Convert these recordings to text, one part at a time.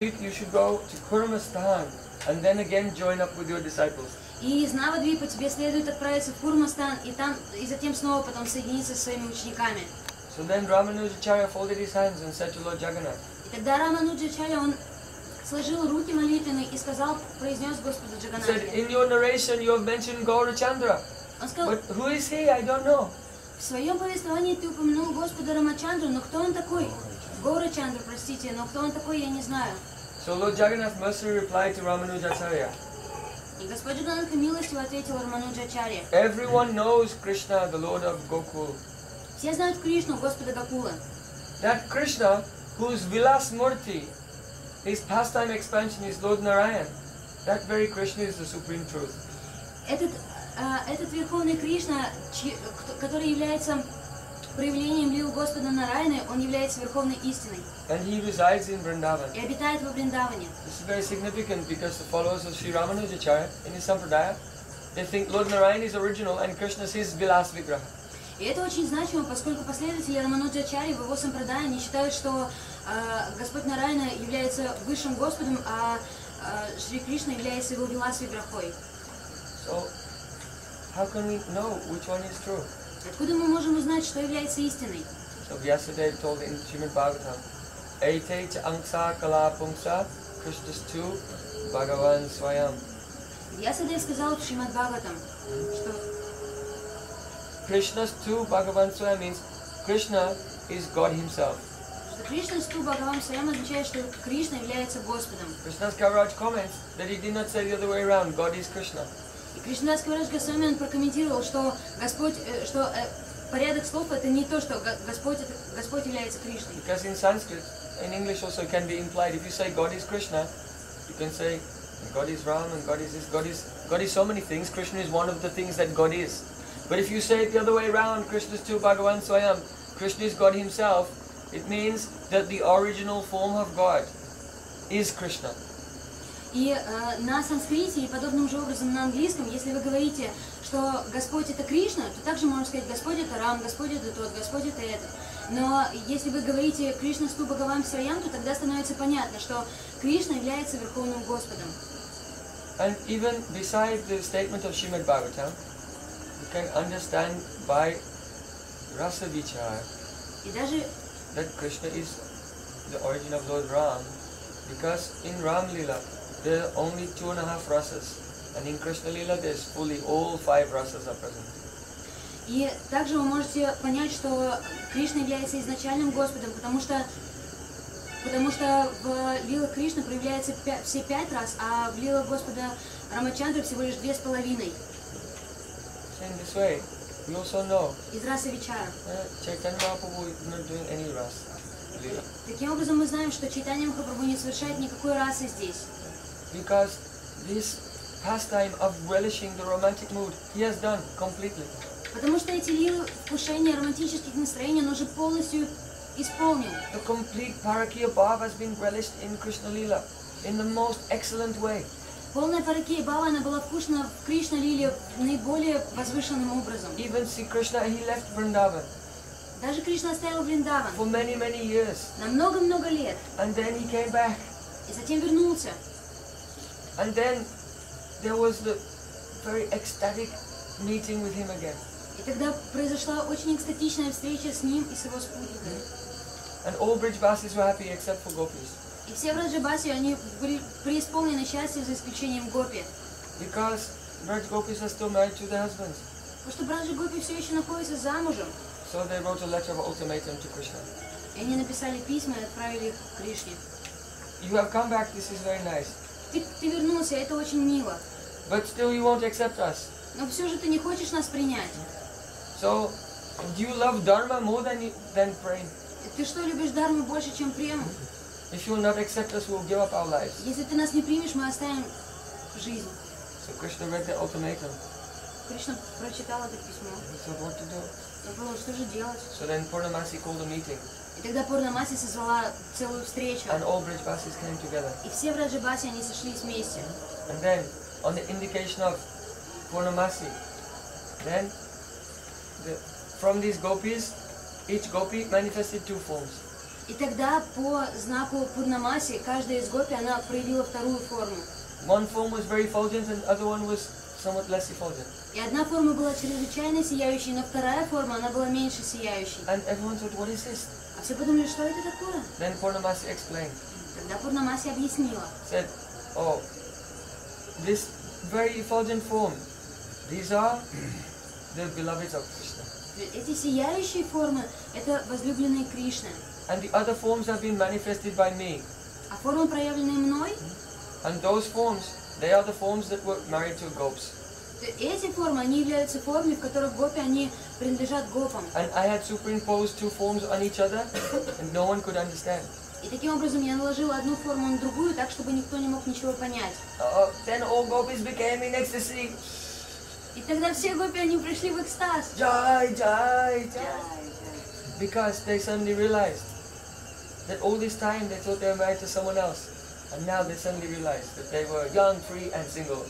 you should go to Kurmastan and then again join up with your disciples. И из Навадвипа тебе следует отправиться в Курмастан и там и затем снова потом соединиться со своими учениками. So then Ramanujacharya folded his hands and said to Lord Jagannath, И тогда Рамануджачарья, он сложил руки молитвенные и сказал, произнес Господу he said, Джаганнатхе. in your narration you have mentioned Gaurachandra, Он сказал, but who is he? I don't know. в своем повествовании ты упомянул Господа Рамачандру, но кто он такой? Гора Чандра, простите, но кто он такой, я не знаю. So Lord Jagannath mercifully replied to Ramanujacharya, И Господь Джаганнатха милостиво ответил Рамануджачарье. everyone knows Krishna, the Lord of Gokul. Все знают Кришну, Господа Гакула. That Krishna, whose Vilas Murti, his pastime expansion is Lord Narayan, that very Krishna is the supreme truth. Этот, а, этот Верховный Кришна, чьи- кто- который является проявлением лил Господа Нарайны, он является Верховной истиной And he resides in Vrindavan. и обитает во Вриндаване. This is very significant because the followers of Sri Ramanujacharya in his Sampradaya, they think Lord Narayan is original and Krishna is his Vilas Vigraha. И это очень значимо, поскольку последователи Рамануджачари в его сампрадае не считают, что а, Господь Нарайна является высшим Господом, а, а, Шри Кришна является его Вилас Виграхой. So, how can we know which one is true? Откуда мы можем узнать, что является истиной? So Vyasadeva told in Srimad Bhagavatam, angsa kala pungsa Krishna's tu Bhagavan Swayam. Я Садев сказал в Шримад Бхагаватам, что Krishna's tu Bhagavan Swayam means Krishna is God himself. что Кришна Сту Бхагавам Своям означает, что Кришна является Господом. Krishna's Kaviraj comments that he did not say the other way around, God is Krishna. И Кришнадас Каварадж Госвами он прокомментировал, что Господь, э, что э, порядок слов это не то, что Го- Господь, это- Господь является Кришной. Because in Sanskrit, in English also it can be implied. If you say God is Krishna, you can say God is Ram and God is this. God is God is so many things. Krishna is one of the things that God is. But if you say it the other way around, Krishna is tu Bhagavan Swayam, Krishna is God himself, it means that the original form of God is Krishna. И э, на санскрите и подобным же образом на английском, если вы говорите, что Господь это Кришна, то также можно сказать Господь это Рам, Господь это тот, Господь это этот. Но если вы говорите Кришна Сту Бхагавам Своям, то тогда становится понятно, что Кришна является Верховным Господом. And even beside the statement of Srimad Bhagavatam, you can understand by rasa vichar И даже that Krishna is the origin of Lord Ram because in Ram Lila there are only two and a half rasas and in Krishna Lila there's fully all five rasas are present. И также вы можете понять, что Кришна является изначальным Господом, потому что потому что в лилах Кришны проявляется все пять раз, а в лилах Господа Рамачандры всего лишь две с половиной in this way, we also know из расы Вичара. Lila Таким образом, мы знаем, что Чайтанья Махапрабху не совершает никакой расы здесь. Because this pastime of relishing the romantic mood he has done completely. Потому что эти лилы вкушения романтических настроений он уже полностью исполнил. The complete Parakya Bhav has been relished in Krishna Lila in the most excellent way. Полная паракия Бава, она была вкусна в Кришна Лиле наиболее возвышенным образом. Even Sri Krishna, he left Vrindavan Даже Кришна оставил Вриндаван for many, many years. на много-много лет. And then he came back. И затем вернулся. And then there was the very ecstatic meeting with him again. И тогда произошла очень экстатичная встреча с ним и с его спутниками. And all Brijbasis were happy except for gopis. И все в Раджабасе, они были преисполнены счастья за исключением Гопи. Because Braj gopis are still married to their husbands. Потому что Браджи Гопи все еще находится замужем. So they wrote a letter of ultimatum to Krishna. И они написали письма и отправили их к Кришне. You have come back, this is very nice. Ты, ты вернулся, это очень мило. But still you won't accept us. Но все же ты не хочешь нас принять. So, do you love Dharma more than, you, than praying? Ты что, любишь Дарму больше, чем прему? If you will not accept us, we will give up our lives. Если ты нас не примешь, мы оставим жизнь. So Krishna read the ultimatum. Кришна прочитал это письмо. He thought, what to do? Он подумал, что же делать? So then Purnamasi called a meeting, И тогда Пурнамаси созвала целую встречу. and all Brijbasis came together. И все в Раджабасе, они сошлись вместе. And then, on the indication of Purnamasi, then the, from these gopis, each gopi manifested two forms. И тогда по знаку Пурнамаси каждая из гопи, она проявила вторую форму. One form was very effulgent and the other one was И одна форма была чрезвычайно сияющей, но вторая форма, она была меньше сияющей. And everyone thought, what is this? А все подумали, что это такое? Then Purnamasi explained, Тогда Пурнамаси объяснила. said, oh, this very effulgent form, these are the beloveds of Krishna. Эти сияющие формы – это возлюбленные Кришны. And the other forms have been manifested by me. А формы, проявленные мной, And those forms, they are the forms that were married to gopis. эти формы, они являются формами, в которых гопи, они принадлежат гопам. And I had superimposed two forms on each other, and no one could understand. И таким образом я наложила одну форму на другую, так, чтобы никто не мог ничего понять. Uh, then all gopis became in ecstasy. И тогда все гопи, они пришли в экстаз. Jai, jai, jai. Because they suddenly realized that all this time they thought they were married to someone else. And now they suddenly realized that they were young, free, and single.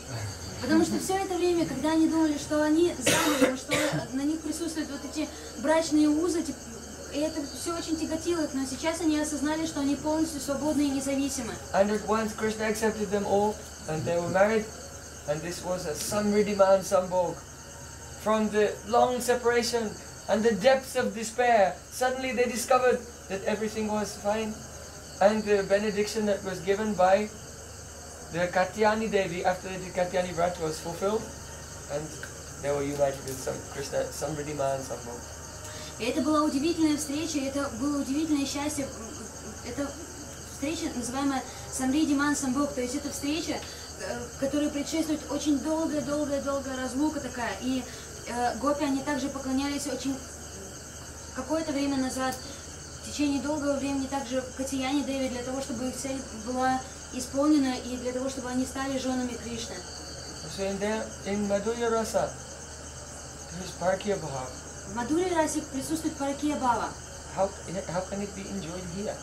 Потому что все это время, когда они думали, что они замужем, что на них присутствуют вот эти брачные узы, тип- и это все очень тяготило их, но сейчас они осознали, что они полностью свободны и независимы. And at once Krishna accepted them all, and they were married. And this was a Samriddhiman Sambhog. From the long separation and the depths of despair, suddenly they discovered that everything was fine. And the benediction that was given by the Katyani Devi after the Katyani Vrat was fulfilled, and they were united with some Krishna, Samriddhiman Sambhog. И это была удивительная встреча, это было удивительное счастье. Это встреча, называемая Самриди Ман Самбог, то есть это встреча, э, которой предшествует очень долгая-долгая-долгая разлука такая. И э, гопи, они также поклонялись очень какое-то время назад, в течение долгого времени также Катияне Деви, для того, чтобы их цель была исполнена, и для того, чтобы они стали женами Кришны. В Мадуре Расе присутствует Паракия Бава. How, how can it be enjoyed here?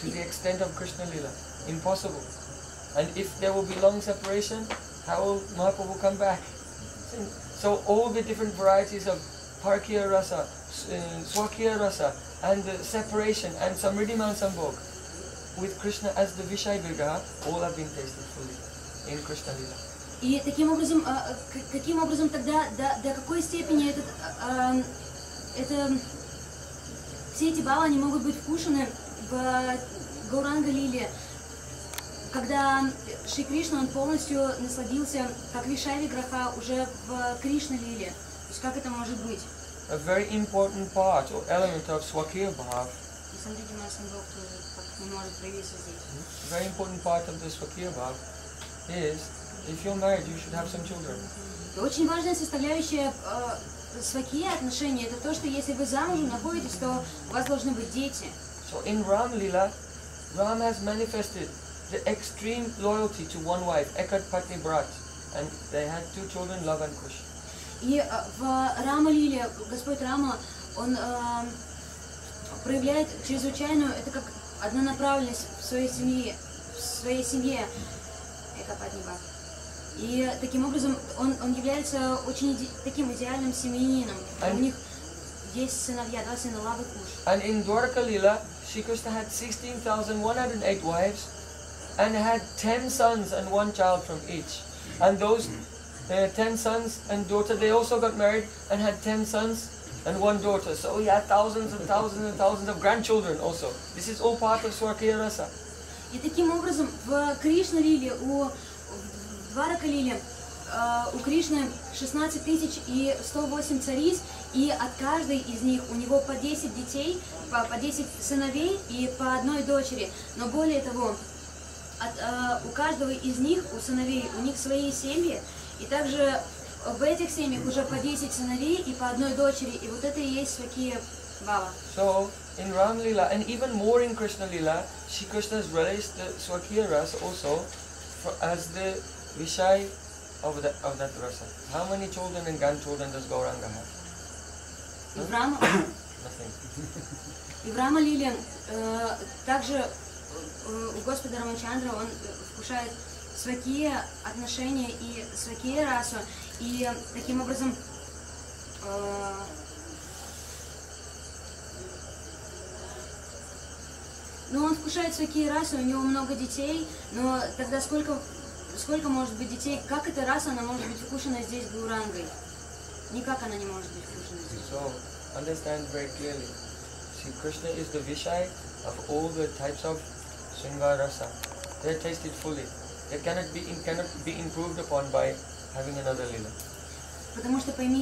To the extent of Krishna Lila? Impossible. And if there will be long separation, how will Mahaprabhu come back? So all the different varieties of Parkya Rasa, uh, Swakya Rasa, and the separation, and Samriddhiman Sambhog, with Krishna as the Vishai Vigraha, all have been tasted fully in Krishna Lila. И таким образом, а, а, каким образом тогда, до, до какой степени этот, а, это, все эти баллы, они могут быть вкушены в Гауранга Лиле, когда Шри Кришна, он полностью насладился, как Вишави Граха, уже в Кришна Лиле. То есть как это может быть? A very important part or element of Swakya Bhav, И смотрите, мой Сангох тоже как не может проявиться здесь. a very important part of the Swakya Bhav is if you're married, you should have some children. И очень важная составляющая э, свакия отношений, это то, что если вы замужем находитесь, то у вас должны быть дети. So in Ram Lila, Ram has manifested the extreme loyalty to one wife, Ekat Patni Brat, and they had two children, Love and Kush. И э, в Рама Лиле, Господь Рама, он э, проявляет чрезвычайную, это как однонаправленность в своей семье, в своей семье. Экопатниба. И таким образом он, он является очень иде- таким идеальным семьянином. А- У них есть сыновья, два сына Лавы Куш. And in Dwarka Lila, Shri Krishna had 16,108 wives and had 10 sons and one child from each. And those uh, 10 sons and daughter, they also got married and had 10 sons and one daughter. So he had thousands and thousands and thousands of grandchildren also. This is all part of Swarkaya Rasa. И таким образом в Кришна Лиле, у Дварака Лиле, э, у Кришны 16 тысяч и 108 цариц, и от каждой из них у него по 10 детей, по, по 10 сыновей и по одной дочери. Но более того, от, э, у каждого из них, у сыновей, у них свои семьи, и также в этих семьях уже по 10 сыновей и по одной дочери, и вот это и есть Свакия Бава. So in Ram Lila and even more in Krishna Lila, Shri Krishna has relished the Swakiya Rasa also for, as the Vishai of, the, of that rasa. How many children and grandchildren does Gauranga have? И в Рама-. И в Рама Лиле э, также э, у Господа Рамачандра он э, вкушает свакие отношения и свакие расу. И таким образом э, Ну, он вкушает всякие расы, у него много детей, но тогда сколько, сколько может быть детей? Как эта раса, она может быть вкушена здесь Гаурангой? Никак она не может быть вкушена здесь. So understand very clearly. See, Krishna is the Vishai of all the types of Sringar rasa. They are tasted fully. They cannot be cannot be improved upon by having another lila. Потому что поймите,